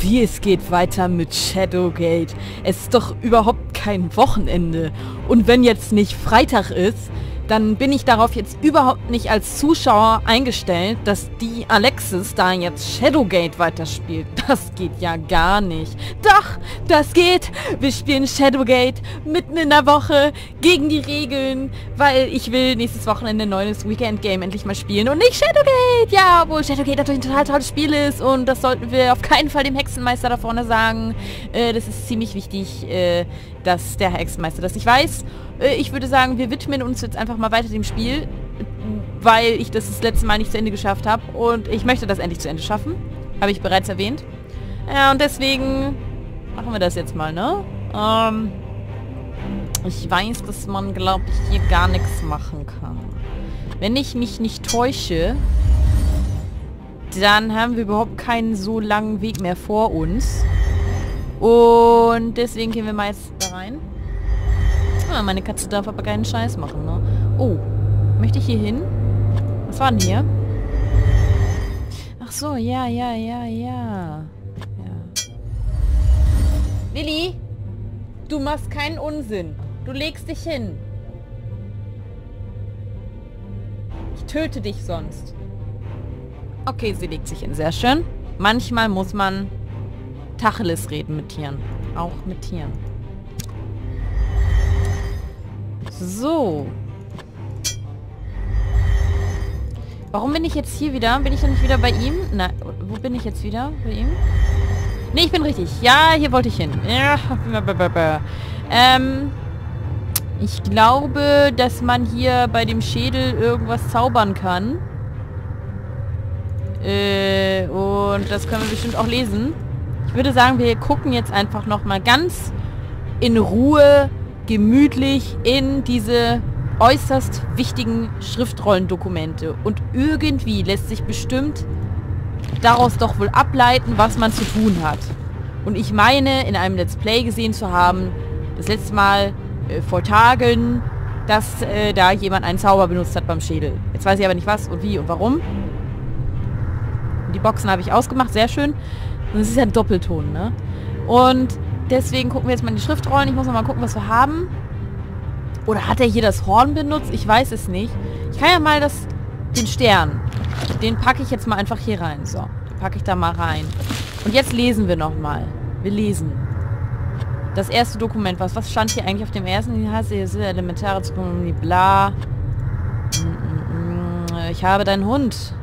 Wie es geht weiter mit Shadowgate. Es ist doch überhaupt kein Wochenende. Und wenn jetzt nicht Freitag ist, dann bin ich darauf jetzt überhaupt nicht als Zuschauer eingestellt, dass die Alexis da jetzt Shadowgate weiterspielt. Das geht ja gar nicht. Doch, das geht. Wir spielen Shadowgate mitten in der Woche gegen die Regeln, weil ich will nächstes Wochenende ein neues Weekend-Game endlich mal spielen und nicht Shadowgate. Ja, obwohl Shadowgate natürlich ein total tolles Spiel ist und das sollten wir auf keinen Fall dem Hexenmeister da vorne sagen. Äh, das ist ziemlich wichtig, äh, dass der Hexenmeister das nicht weiß. Äh, ich würde sagen, wir widmen uns jetzt einfach mal weiter dem Spiel, weil ich das das letzte Mal nicht zu Ende geschafft habe und ich möchte das endlich zu Ende schaffen. Habe ich bereits erwähnt. Ja, und deswegen machen wir das jetzt mal, ne? Ähm, ich weiß, dass man, glaube ich, hier gar nichts machen kann. Wenn ich mich nicht täusche, dann haben wir überhaupt keinen so langen Weg mehr vor uns. Und deswegen gehen wir mal jetzt. Ah, meine Katze darf aber keinen Scheiß machen, ne? Oh, möchte ich hier hin? Was war denn hier? Ach so, ja, ja, ja, ja. Ja. Lilly, du machst keinen Unsinn. Du legst dich hin. Ich töte dich sonst. Okay, sie legt sich hin. Sehr schön. Manchmal muss man Tacheles reden mit Tieren. Auch mit Tieren. So. Warum bin ich jetzt hier wieder? Bin ich dann nicht wieder bei ihm? Na, wo bin ich jetzt wieder? Bei ihm? Ne, ich bin richtig. Ja, hier wollte ich hin. Ja, ähm, ich glaube, dass man hier bei dem Schädel irgendwas zaubern kann. Äh, und das können wir bestimmt auch lesen. Ich würde sagen, wir gucken jetzt einfach nochmal ganz in Ruhe gemütlich in diese äußerst wichtigen Schriftrollendokumente. Und irgendwie lässt sich bestimmt daraus doch wohl ableiten, was man zu tun hat. Und ich meine, in einem Let's Play gesehen zu haben, das letzte Mal äh, vor Tagen, dass äh, da jemand einen Zauber benutzt hat beim Schädel. Jetzt weiß ich aber nicht was und wie und warum. Die Boxen habe ich ausgemacht, sehr schön. Und es ist ja ein Doppelton, ne? Und Deswegen gucken wir jetzt mal in die Schriftrollen. Ich muss noch mal gucken, was wir haben. Oder hat er hier das Horn benutzt? Ich weiß es nicht. Ich kann ja mal das, den Stern. Den packe ich jetzt mal einfach hier rein. So, den packe ich da mal rein. Und jetzt lesen wir noch mal. Wir lesen. Das erste Dokument. Was, was stand hier eigentlich auf dem ersten? Die heißt hier elementare Zukunft, bla. Ich habe deinen Hund.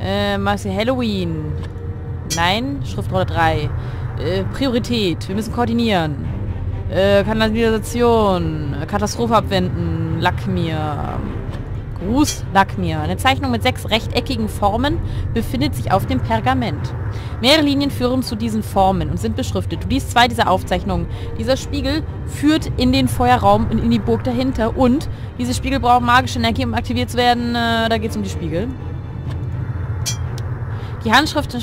Äh, Marcy Halloween. Nein, Schriftrolle 3. Äh, Priorität. Wir müssen koordinieren. Äh, Kanalisation. Katastrophe abwenden. Lackmir. Gruß Lackmir. Eine Zeichnung mit sechs rechteckigen Formen befindet sich auf dem Pergament. Mehrere Linien führen zu diesen Formen und sind beschriftet. Du liest zwei dieser Aufzeichnungen. Dieser Spiegel führt in den Feuerraum und in die Burg dahinter. Und diese Spiegel brauchen magische Energie, um aktiviert zu werden. Äh, da geht es um die Spiegel. Die Handschrift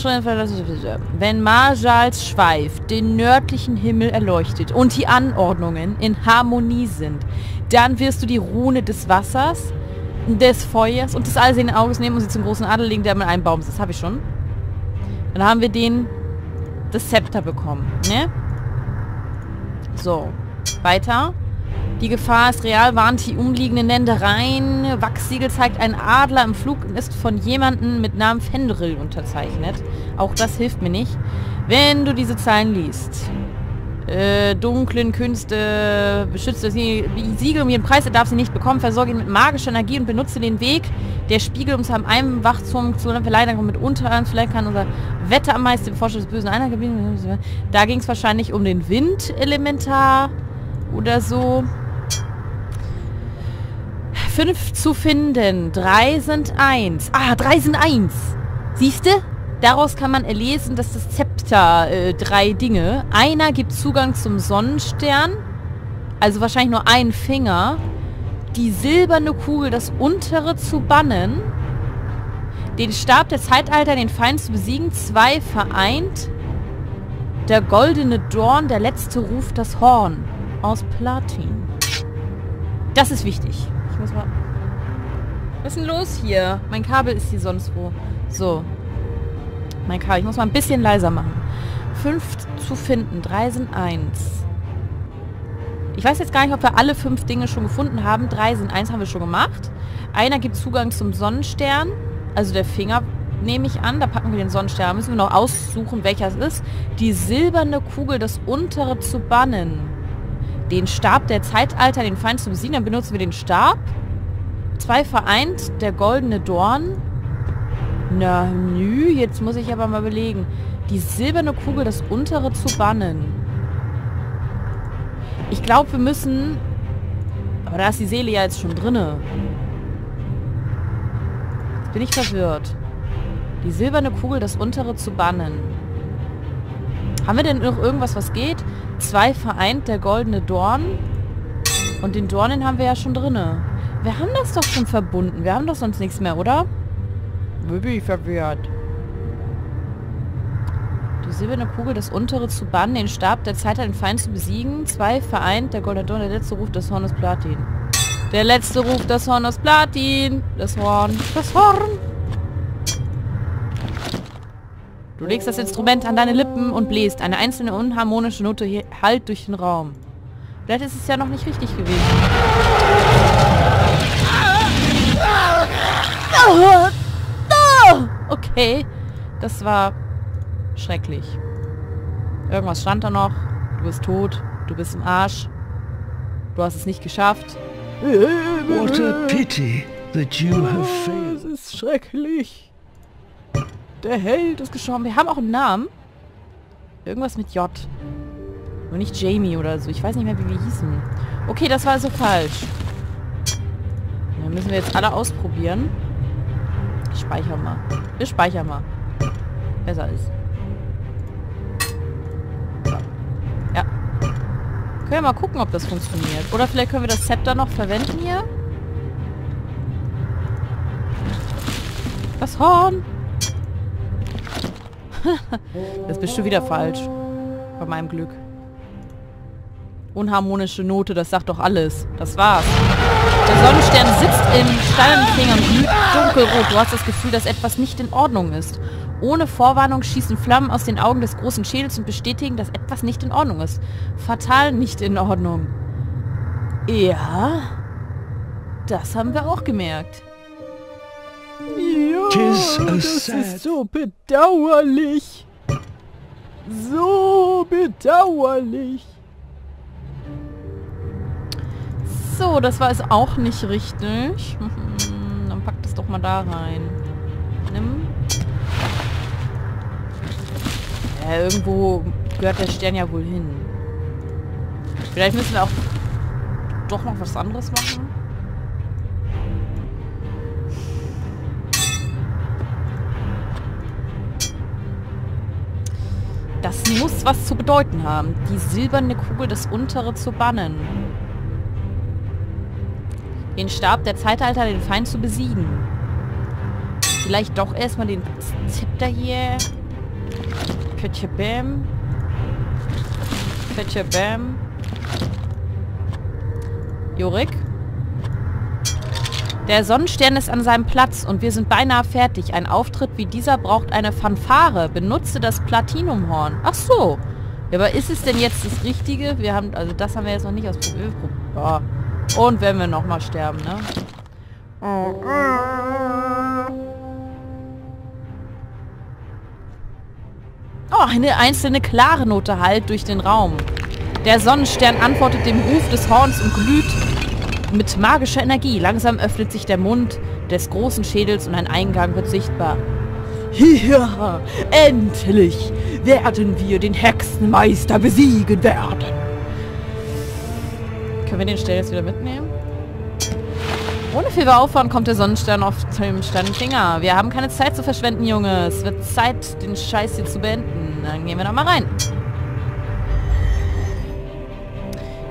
wenn Marjals Schweif den nördlichen Himmel erleuchtet und die Anordnungen in Harmonie sind, dann wirst du die Rune des Wassers, des Feuers und des allsehenden Auges nehmen und sie zum großen Adel legen, der mit einem Baum. Das habe ich schon. Dann haben wir den das Zepter bekommen. Ne? So. Weiter. Die Gefahr ist real, warnt die umliegenden Ländereien. Wachssiegel zeigt einen Adler im Flug und ist von jemandem mit Namen Fendril unterzeichnet. Auch das hilft mir nicht. Wenn du diese Zeilen liest. Äh, dunklen Künste, beschützt das Siegel um ihren Preis, er darf sie nicht bekommen, versorge ihn mit magischer Energie und benutze den Weg der Spiegel, um zu einem Wachturm zu verleihen, mit Unterhand, vielleicht kann unser Wetter am meisten beforscht des Bösen einer geblieben. Da ging es wahrscheinlich um den Windelementar oder so. Fünf zu finden. Drei sind eins. Ah, drei sind eins. Siehste? Daraus kann man erlesen, dass das Zepter äh, drei Dinge. Einer gibt Zugang zum Sonnenstern. Also wahrscheinlich nur ein Finger. Die silberne Kugel, das untere zu bannen. Den Stab der Zeitalter, den Feind zu besiegen. Zwei vereint. Der goldene Dorn, der letzte Ruf, das Horn. Aus Platin. Das ist wichtig. Ich muss mal... Was ist denn los hier? Mein Kabel ist hier sonst wo. So. Mein Kabel. Ich muss mal ein bisschen leiser machen. fünf zu finden. Drei sind eins. Ich weiß jetzt gar nicht, ob wir alle fünf Dinge schon gefunden haben. Drei sind eins, haben wir schon gemacht. Einer gibt Zugang zum Sonnenstern. Also der Finger nehme ich an. Da packen wir den Sonnenstern. Da müssen wir noch aussuchen, welcher es ist. Die silberne Kugel, das untere zu bannen. Den Stab der Zeitalter, den Feind zu besiegen. Dann benutzen wir den Stab. Zwei vereint, der goldene Dorn. Na, nü, jetzt muss ich aber mal überlegen. Die silberne Kugel, das untere zu bannen. Ich glaube, wir müssen... Aber da ist die Seele ja jetzt schon drinne. Jetzt bin ich verwirrt. Die silberne Kugel, das untere zu bannen. Haben wir denn noch irgendwas, was geht? Zwei vereint, der goldene Dorn. Und den Dorn, den haben wir ja schon drinne. Wir haben das doch schon verbunden. Wir haben doch sonst nichts mehr, oder? Ich verwirrt? Die silberne Kugel, das untere zu bannen, den Stab der Zeit, den Feind zu besiegen. Zwei vereint, der goldene Dorn, der letzte Ruf, das Horn ist Platin. Der letzte Ruf, das Horn ist Platin. Das Horn, das Horn. Du legst das Instrument an deine Lippen und bläst. Eine einzelne unharmonische Note halt durch den Raum. Vielleicht ist es ja noch nicht richtig gewesen. Okay, das war schrecklich. Irgendwas stand da noch. Du bist tot. Du bist im Arsch. Du hast es nicht geschafft. What a pity that you have failed. Es ist schrecklich. Der Held ist gestorben. Wir haben auch einen Namen. Irgendwas mit J. Nur nicht Jamie oder so. Ich weiß nicht mehr, wie wir hießen. Okay, das war also falsch. Dann müssen wir jetzt alle ausprobieren. Ich speichere mal. Wir speichern mal. Besser ist. Können wir mal gucken, ob das funktioniert. Oder vielleicht können wir das Zepter noch verwenden hier. Das Horn. Das ist bestimmt wieder falsch. Bei meinem Glück. Unharmonische Note, das sagt doch alles. Das war's. Der Sonnenstern sitzt in steinernen Fingern und glüht dunkelrot. Du hast das Gefühl, dass etwas nicht in Ordnung ist. Ohne Vorwarnung schießen Flammen aus den Augen des großen Schädels und bestätigen, dass etwas nicht in Ordnung ist. Fatal nicht in Ordnung. Ja, das haben wir auch gemerkt. Ja, das ist so bedauerlich. So bedauerlich. So, das war es auch nicht richtig. Dann pack das doch mal da rein. Nimm Ja, irgendwo gehört der Stern ja wohl hin. Vielleicht müssen wir auch doch noch was anderes machen. Das muss was zu bedeuten haben. Die silberne Kugel das untere zu bannen. Den Stab der Zeitalter, den Feind zu besiegen. Vielleicht doch erstmal den Zepter hier Bam. Bam. Jorik? Der Sonnenstern ist an seinem Platz und wir sind beinahe fertig. Ein Auftritt wie dieser braucht eine Fanfare. Benutze das Platinumhorn. Ach so. Ja, aber ist es denn jetzt das Richtige? Wir haben, also das haben wir jetzt noch nicht ausprobiert. Ja. Und wenn wir nochmal sterben, ne? Oh. Eine einzelne klare Note halt durch den Raum. Der Sonnenstern antwortet dem Ruf des Horns und glüht mit magischer Energie. Langsam öffnet sich der Mund des großen Schädels und ein Eingang wird sichtbar. Ja, endlich werden wir den Hexenmeister besiegen werden. Können wir den Stern jetzt wieder mitnehmen? Ohne viel Aufwand kommt der Sonnenstern auf dem Sternfinger. Wir haben keine Zeit zu verschwenden, Junge. Es wird Zeit, den Scheiß hier zu beenden. Dann gehen wir da mal rein.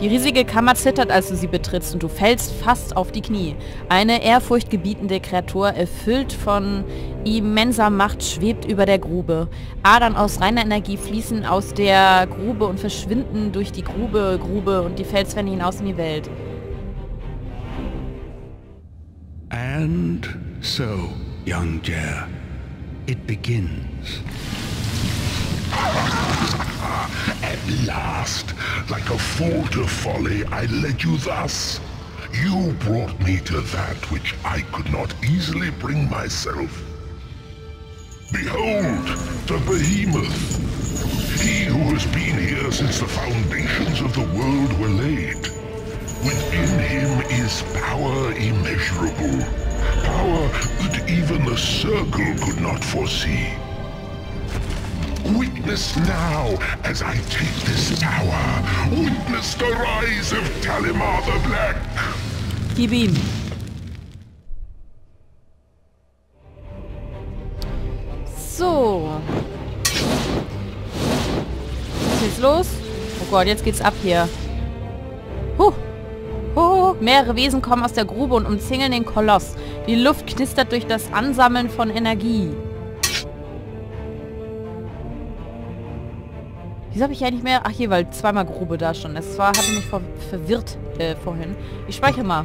Die riesige Kammer zittert, als du sie betrittst und du fällst fast auf die Knie. Eine ehrfurchtgebietende Kreatur, erfüllt von immenser Macht, schwebt über der Grube. Adern aus reiner Energie fließen aus der Grube und verschwinden durch die Grube, Grube und die Felswände hinaus in die Welt. And so, young Jer, it begins. Past. Like a fool to folly, I led you thus. You brought me to that which I could not easily bring myself. Behold, the behemoth. He who has been here since the foundations of the world were laid. Within him is power immeasurable. Power that even the circle could not foresee. Witness now as I take this power. Witness the rise of Talimar the Black. Gib ihm. So. Was ist los? Oh Gott, jetzt geht's ab hier. Huh. Huh. Mehrere Wesen kommen aus der Grube und umzingeln den Koloss. Die Luft knistert durch das Ansammeln von Energie. Wieso habe ich ja nicht mehr... Ach hier, weil zweimal Grube da schon. Es war, hatte mich ver verwirrt äh, vorhin. Ich speichere mal.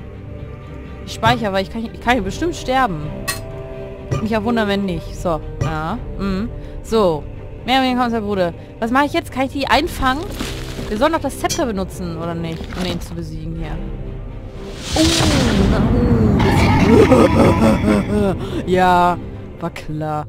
Ich speichere, weil ich kann, ich kann hier bestimmt sterben. Mich auch wundern, wenn nicht. So. Ja. Mhm. So. Mehr kommt aus der Bruder. Was mache ich jetzt? Kann ich die einfangen? Wir sollen doch das Zepter benutzen, oder nicht? Um ihn zu besiegen hier. Oh, ja, war klar.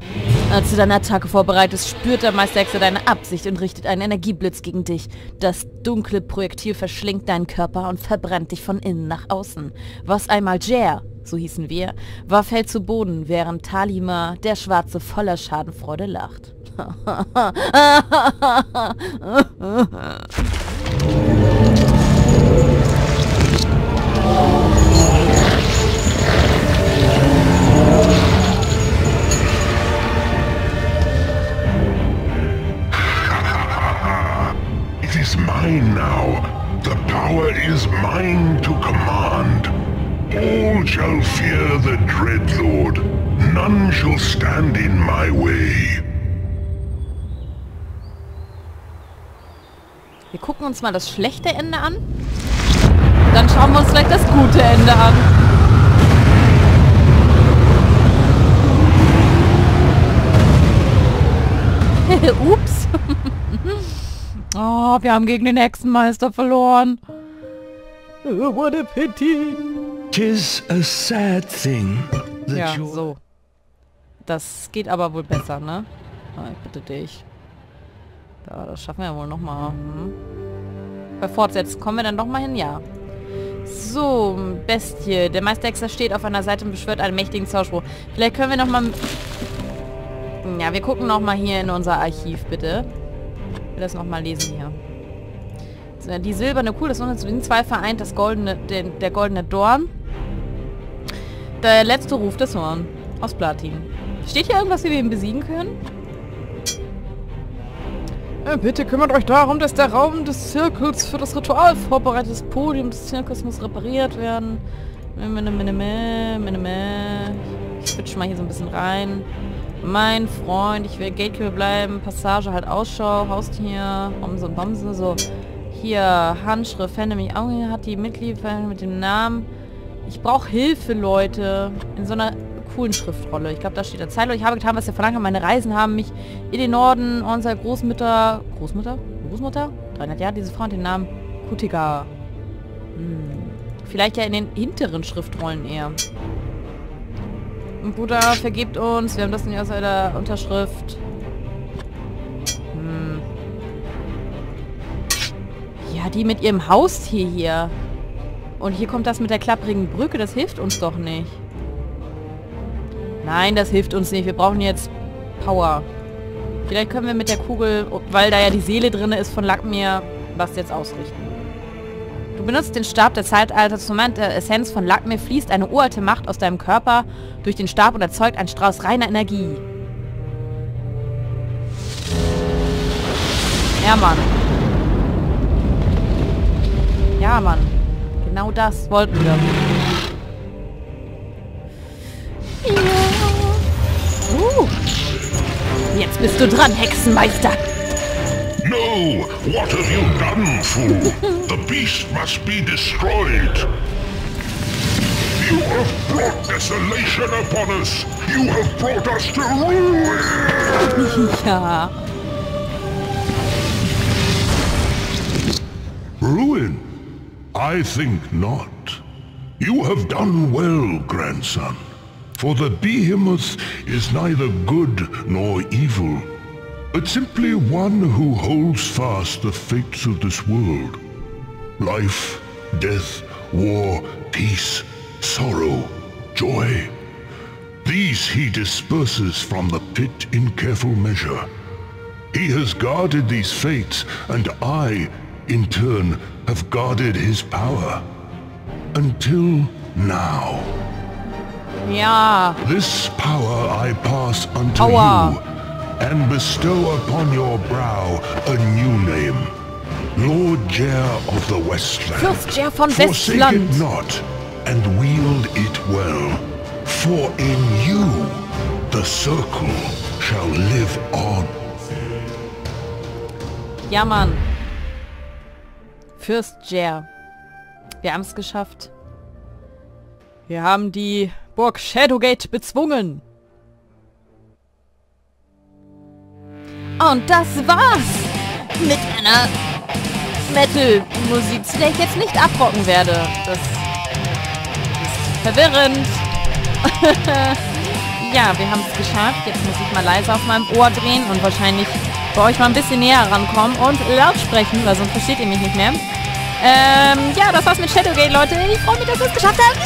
Als du deine Attacke vorbereitest, spürt der Meisterhexe deine Absicht und richtet einen Energieblitz gegen dich. Das dunkle Projektil verschlingt deinen Körper und verbrennt dich von innen nach außen. Was einmal Jer, so hießen wir, war fällt zu Boden, während Talima, der Schwarze, voller Schadenfreude lacht. is mine to command. All shall fear the Dread. None shall stand in my way. Wir gucken uns mal das schlechte Ende an. Dann schauen wir uns gleich das gute Ende an. Ups. oh, wir haben gegen den Hexenmeister verloren. Oh, what a pity. Tis a sad thing that Ja, so. Das geht aber wohl besser, ne? Ah, ich bitte dich. Da, das schaffen wir wohl nochmal. Hm. Bei Fortsetzen kommen wir dann doch mal hin, ja. So, Bestie. Der Meisterhexer steht auf einer Seite und beschwört einen mächtigen Zauberspruch. Vielleicht können wir noch mal... Ja, wir gucken noch mal hier in unser Archiv, bitte. Ich will das noch mal lesen hier. So, die silberne Kuh, das zu den zwei vereint das goldene, den, der goldene Dorn. Der letzte Ruf des Horn aus Platin. Steht hier irgendwas, wie wir ihn besiegen können? Äh, bitte kümmert euch darum, dass der Raum des Zirkels für das Ritual vorbereitet ist. Podium des Zirkels muss repariert werden. Ich switch mal hier so ein bisschen rein. Mein Freund, ich will Gatekeeper bleiben. Passage halt Ausschau, Haustier, Bomse und Bomse. So, hier, Handschrift, Fände mich auch hier, hat die Mitglieder mit dem Namen. Ich brauche Hilfe, Leute. In so einer coolen Schriftrolle. Ich glaube, da steht der Zeitler. Ich habe getan, was ihr verlangt. Meine Reisen haben mich in den Norden unserer Großmutter... Großmutter? Großmutter? 300 Jahre, diese Frau hat den Namen Kutiga. Hm. Vielleicht ja in den hinteren Schriftrollen eher. Bruder, vergebt uns. Wir haben das nicht aus der Unterschrift. Die mit ihrem Haustier hier. Und hier kommt das mit der klapprigen Brücke. Das hilft uns doch nicht. Nein, das hilft uns nicht. Wir brauchen jetzt Power. Vielleicht können wir mit der Kugel, weil da ja die Seele drin ist von Lackmir, was jetzt ausrichten. Du benutzt den Stab der Zeitalter zum Moment der Essenz von Lackmir fließt eine uralte Macht aus deinem Körper durch den Stab und erzeugt einen Strauß reiner Energie. Ja, Mann. Ja, Mann. Genau das wollten wir. Ja. Uh. Jetzt bist du dran, Hexenmeister. No! What have you done, fool? the beast must be destroyed. You have brought desolation upon us. You have brought us to ruin. Ja. I think not. You have done well, grandson. For the behemoth is neither good nor evil, but simply one who holds fast the fates of this world. Life, death, war, peace, sorrow, joy. These he disperses from the pit in careful measure. He has guarded these fates, and I, in turn, have guarded his power. Until now. Ja. This power I pass unto Aua. you, and bestow upon your brow a new name. Lord Jer of the Westland. Fürst Jer von Forsake Westland. it not, and wield it well. For in you, the circle shall live on. Ja, Mann. Fürst Jer. Wir haben es geschafft. Wir haben die Burg Shadowgate bezwungen. Und das war's mit einer Metal-Musik, zu der ich jetzt nicht abrocken werde. Das ist verwirrend. ja, wir haben es geschafft. Jetzt muss ich mal leise auf meinem Ohr drehen und wahrscheinlich bei euch mal ein bisschen näher rankommen und laut sprechen, weil sonst versteht ihr mich nicht mehr. Ähm, ja, das war's mit Shadowgate, Leute. Ich freue mich, dass wir es geschafft haben.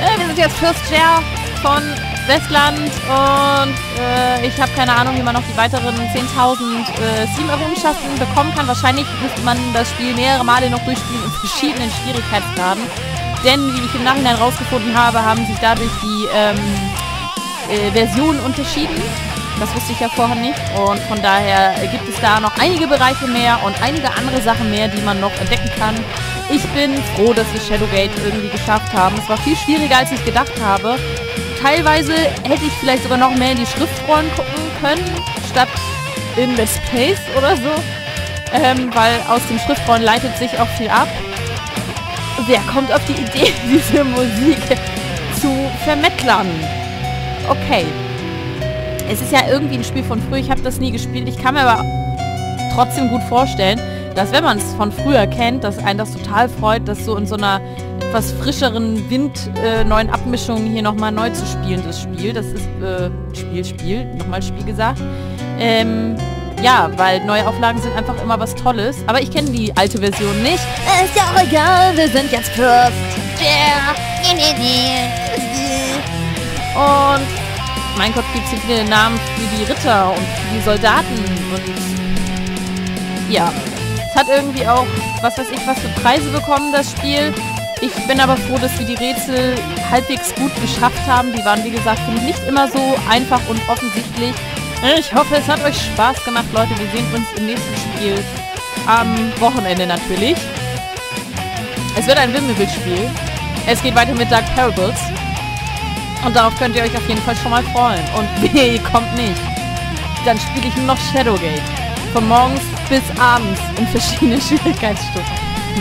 Äh, wir sind jetzt First Chair von Westland und äh, ich habe keine Ahnung, wie man noch die weiteren 10.000 äh, Steam-Errungenschaften bekommen kann. Wahrscheinlich müsste man das Spiel mehrere Male noch durchspielen in verschiedenen Schwierigkeitsgraden. Denn, wie ich im Nachhinein rausgefunden habe, haben sich dadurch die ähm, äh, Versionen unterschieden. Das wusste ich ja vorher nicht. Und von daher gibt es da noch einige Bereiche mehr und einige andere Sachen mehr, die man noch entdecken kann. Ich bin froh, dass wir Shadowgate irgendwie geschafft haben. Es war viel schwieriger, als ich gedacht habe. Teilweise hätte ich vielleicht sogar noch mehr in die Schriftrollen gucken können, statt in Let's Plays oder so. Ähm, weil aus den Schriftrollen leitet sich auch viel ab. Wer kommt auf die Idee, diese Musik zu vermettlern? Okay. Es ist ja irgendwie ein Spiel von früher. Ich habe das nie gespielt. Ich kann mir aber trotzdem gut vorstellen, dass wenn man es von früher kennt, dass einen das total freut, das so in so einer etwas frischeren Wind äh, neuen Abmischung hier nochmal neu zu spielen, das Spiel. Das ist äh, Spiel, Spiel, nochmal Spiel gesagt. Ähm, ja, weil neue Auflagen sind einfach immer was Tolles. Aber ich kenne die alte Version nicht. Ist ja auch egal, wir sind jetzt Fürst. Yeah. Und mein Gott, gibt es hier viele Namen für die Ritter und für die Soldaten und ja. Es hat irgendwie auch, was weiß ich, was für Preise bekommen, das Spiel. Ich bin aber froh, dass wir die Rätsel halbwegs gut geschafft haben. Die waren, wie gesagt, nicht immer so einfach und offensichtlich. Ich hoffe, es hat euch Spaß gemacht, Leute. Wir sehen uns im nächsten Spiel am Wochenende natürlich. Es wird ein Wimmelbild-Spiel. Es geht weiter mit Dark Parables. Und darauf könnt ihr euch auf jeden Fall schon mal freuen. Und weh, kommt nicht. Dann spiele ich nur noch Shadowgate. Von morgens bis abends in verschiedenen Schwierigkeitsstufen.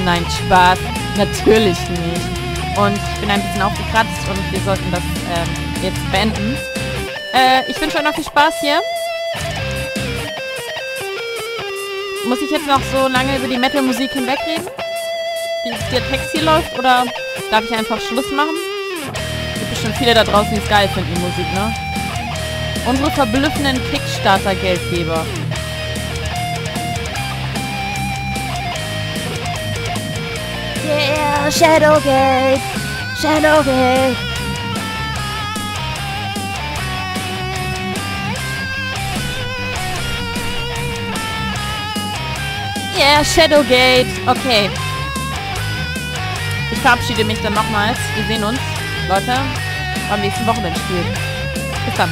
Nein, Spaß. Natürlich nicht. Und ich bin ein bisschen aufgekratzt und wir sollten das ähm, jetzt beenden. Äh, ich wünsche euch noch viel Spaß hier. Muss ich jetzt noch so lange über die Metal-Musik hinwegreden? Wie der Text hier läuft? Oder darf ich einfach Schluss machen? Bestimmt viele da draußen, die es geil finden, die Musik, ne? Unsere verblüffenden Kickstarter-Geldgeber. Yeah, Shadowgate! Shadowgate! Yeah, Shadowgate. Okay. Ich verabschiede mich dann nochmals. Wir sehen uns, Leute, beim nächsten Wochenendspiel. Bis dann.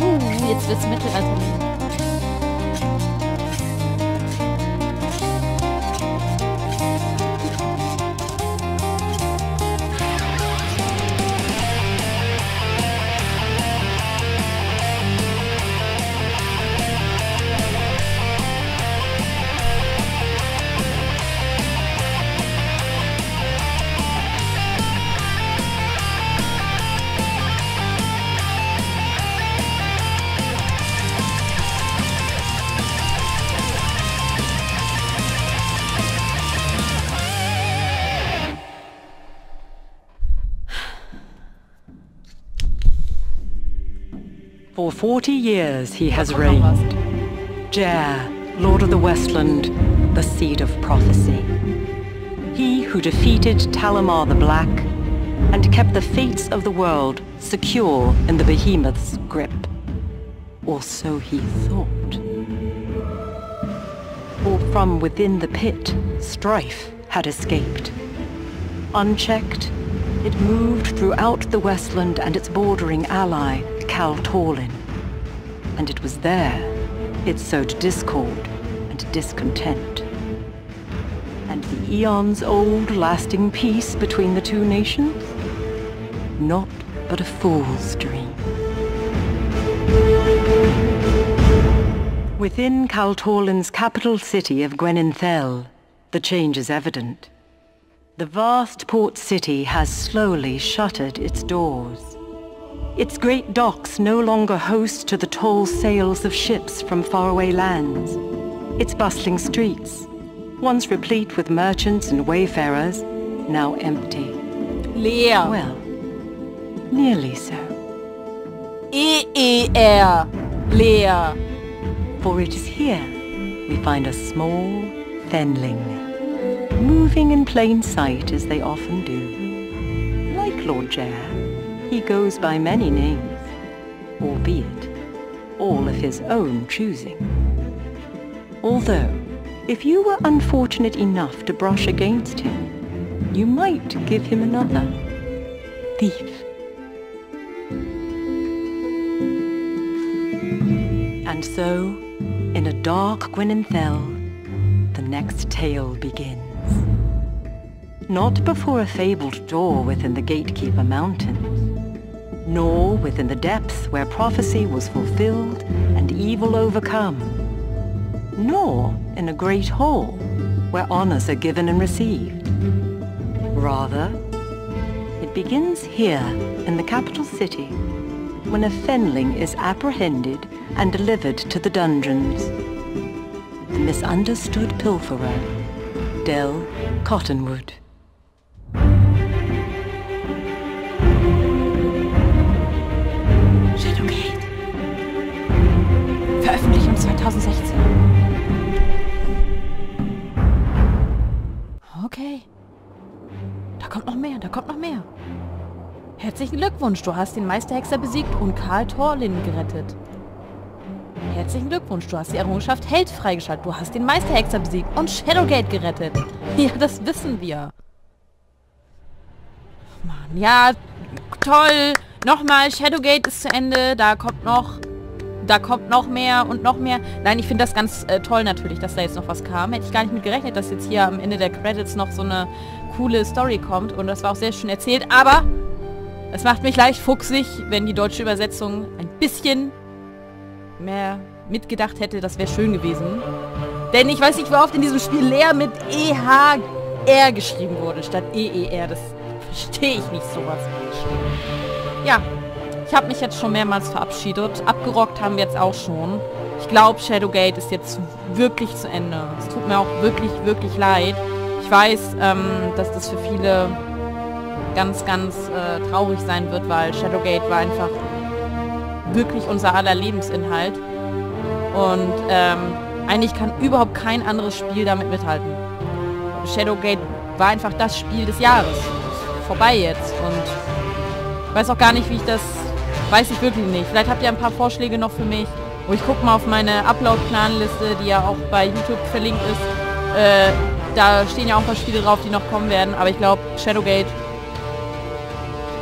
Uh, jetzt wird's Mittelalter. For 40 years he has kommt noch was. reigned. Jer, Lord of the Westland, the seed of prophecy. He who defeated Talamar the Black and kept the fates of the world secure in the behemoth's grip. Or so he thought. For from within the pit, strife had escaped. Unchecked, it moved throughout the Westland and its bordering ally, Cal Torlin. And it was there it sowed discord and discontent. And the eons old lasting peace between the two nations? Not but a fool's dream. Within Cal Torlin's capital city of Gweninthel, the change is evident. The vast port city has slowly shuttered its doors. Its great docks no longer host to the tall sails of ships from faraway lands. Its bustling streets, once replete with merchants and wayfarers, now empty. Leer. Well, nearly so. E-E-R. Leer. For it is here we find a small fenling, moving in plain sight as they often do. Like Lord Jer, he goes by many names, albeit all of his own choosing. Although, if you were unfortunate enough to brush against him, you might give him another. Thief. And so, in a dark Gweninthel, the next tale begins. Not before a fabled door within the Gatekeeper Mountains, nor within the depths where prophecy was fulfilled and evil overcome, nor in a great hall where honors are given and received. Rather, it begins here in the capital city when a fenling is apprehended and delivered to the dungeons. The misunderstood pilferer, Del Cottonwood. 2016. Okay. Da kommt noch mehr, da kommt noch mehr. Herzlichen Glückwunsch, du hast den Meisterhexer besiegt und Karl Thorlin gerettet. Herzlichen Glückwunsch, du hast die Errungenschaft Held freigeschaltet. Du hast den Meisterhexer besiegt und Shadowgate gerettet. Ja, das wissen wir. Mann, ja, toll. Nochmal, Shadowgate ist zu Ende. Da kommt noch... Da kommt noch mehr und noch mehr. Nein, ich finde das ganz äh, toll natürlich, dass da jetzt noch was kam. Hätte ich gar nicht mit gerechnet, dass jetzt hier am Ende der Credits noch so eine coole Story kommt. Und das war auch sehr schön erzählt. Aber es macht mich leicht fuchsig, wenn die deutsche Übersetzung ein bisschen mehr mitgedacht hätte. Das wäre schön gewesen. Denn ich weiß nicht, wie oft in diesem Spiel leer mit E-H-R geschrieben wurde, statt E-E-R. Das verstehe ich nicht sowas. Ja, ich habe mich jetzt schon mehrmals verabschiedet. Abgerockt haben wir jetzt auch schon. Ich glaube, Shadowgate ist jetzt wirklich zu Ende. Es tut mir auch wirklich, wirklich leid. Ich weiß, ähm, dass das für viele ganz, ganz äh, traurig sein wird, weil Shadowgate war einfach wirklich unser aller Lebensinhalt. Und ähm, eigentlich kann überhaupt kein anderes Spiel damit mithalten. Shadowgate war einfach das Spiel des Jahres. Vorbei jetzt und ich weiß auch gar nicht, wie ich das... Weiß ich wirklich nicht. Vielleicht habt ihr ein paar Vorschläge noch für mich. Wo ich gucke mal auf meine Upload-Planliste, die ja auch bei YouTube verlinkt ist. Äh, da stehen ja auch ein paar Spiele drauf, die noch kommen werden. Aber ich glaube, Shadowgate,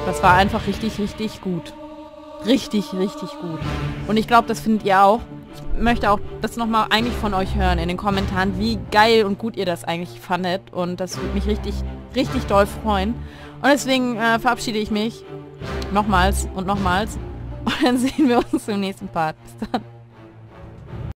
das war einfach richtig, richtig gut. Richtig, richtig gut. Und ich glaube, das findet ihr auch. Ich möchte auch das nochmal eigentlich von euch hören in den Kommentaren, wie geil und gut ihr das eigentlich fandet. Und das würde mich richtig, richtig doll freuen. Und deswegen äh, verabschiede ich mich nochmals und nochmals. Und dann sehen wir uns im nächsten Part. Bis dann.